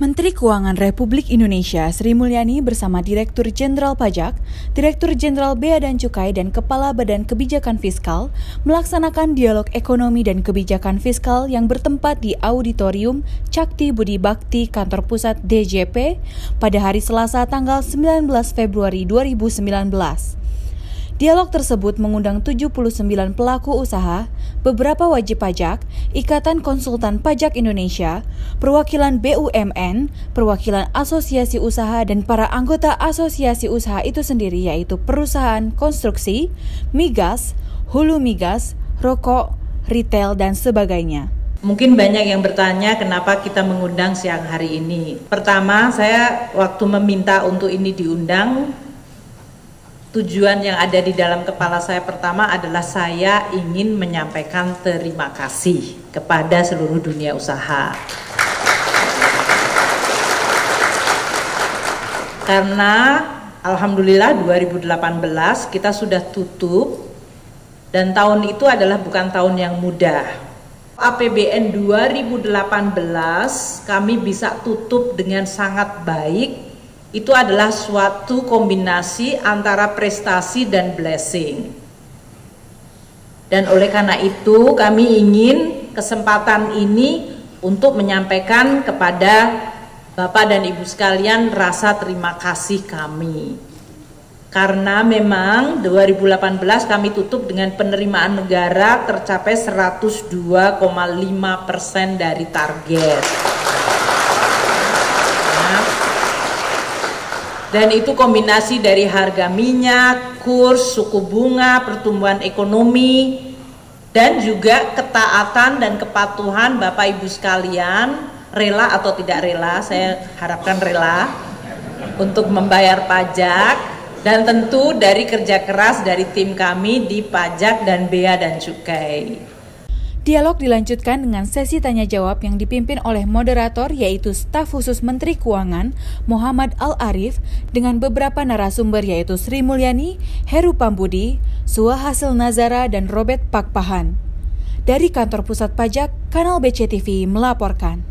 Menteri Keuangan Republik Indonesia Sri Mulyani bersama Direktur Jenderal Pajak, Direktur Jenderal Bea dan Cukai dan Kepala Badan Kebijakan Fiskal melaksanakan dialog ekonomi dan kebijakan fiskal yang bertempat di Auditorium Cakti Budi Bakti Kantor Pusat DJP pada hari Selasa tanggal 19 Februari 2019. Dialog tersebut mengundang 79 pelaku usaha, beberapa wajib pajak, Ikatan Konsultan Pajak Indonesia, perwakilan BUMN, perwakilan asosiasi usaha dan para anggota asosiasi usaha itu sendiri yaitu perusahaan konstruksi, migas, hulu migas, rokok, retail dan sebagainya. Mungkin banyak yang bertanya kenapa kita mengundang siang hari ini. Pertama, saya waktu meminta untuk ini diundang, tujuan yang ada di dalam kepala saya pertama adalah saya ingin menyampaikan terima kasih kepada seluruh dunia usaha. Karena alhamdulillah 2018 kita sudah tutup dan tahun itu adalah bukan tahun yang mudah. APBN 2018 kami bisa tutup dengan sangat baik itu adalah suatu kombinasi antara prestasi dan blessing. Dan oleh karena itu kami ingin kesempatan ini untuk menyampaikan kepada Bapak dan Ibu sekalian rasa terima kasih kami. Karena memang 2018 kami tutup dengan penerimaan negara tercapai 102,5 persen dari target. Dan itu kombinasi dari harga minyak, kurs, suku bunga, pertumbuhan ekonomi, dan juga ketaatan dan kepatuhan Bapak Ibu sekalian, rela atau tidak rela, saya harapkan rela untuk membayar pajak dan tentu dari kerja keras dari tim kami di pajak dan bea dan cukai. Dialog dilanjutkan dengan sesi tanya jawab yang dipimpin oleh moderator yaitu staf khusus Menteri Keuangan Muhammad Al-Arif dengan beberapa narasumber yaitu Sri Mulyani, Heru Pambudi, Suha Hasil Nazara, dan Robert Pakpahan. Dari Kantor Pusat Pajak, Kanal BCTV melaporkan.